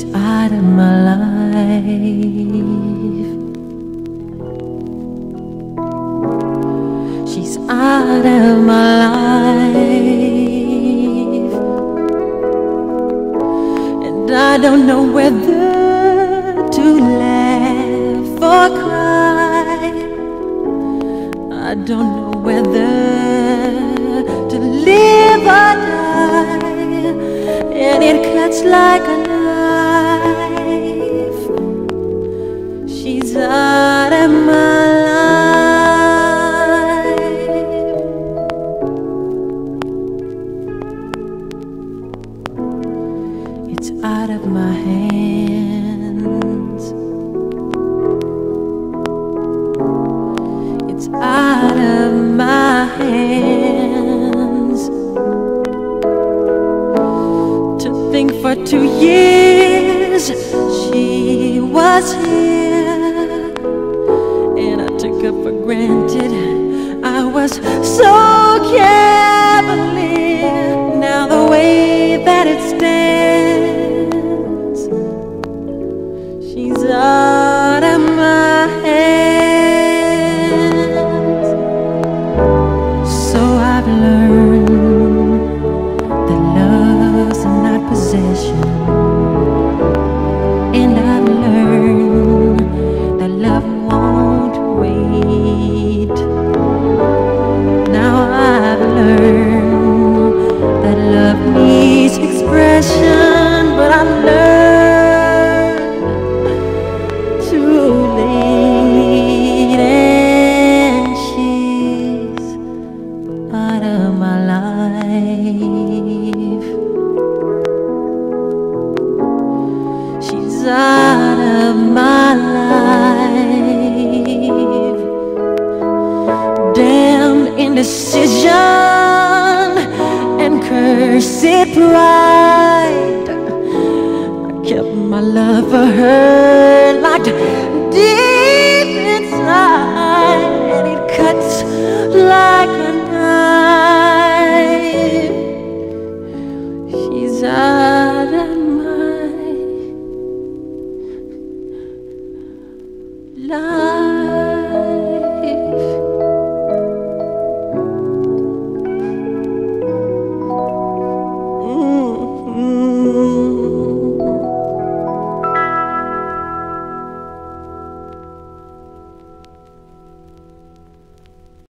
she's out of my life. She's out of my life. And I don't know whether to laugh or cry. I don't know. For two years she was here, for granted. I was so cavalier. Now the way that it out of my life. Damn indecision and cursed pride. I kept my love for her locked 然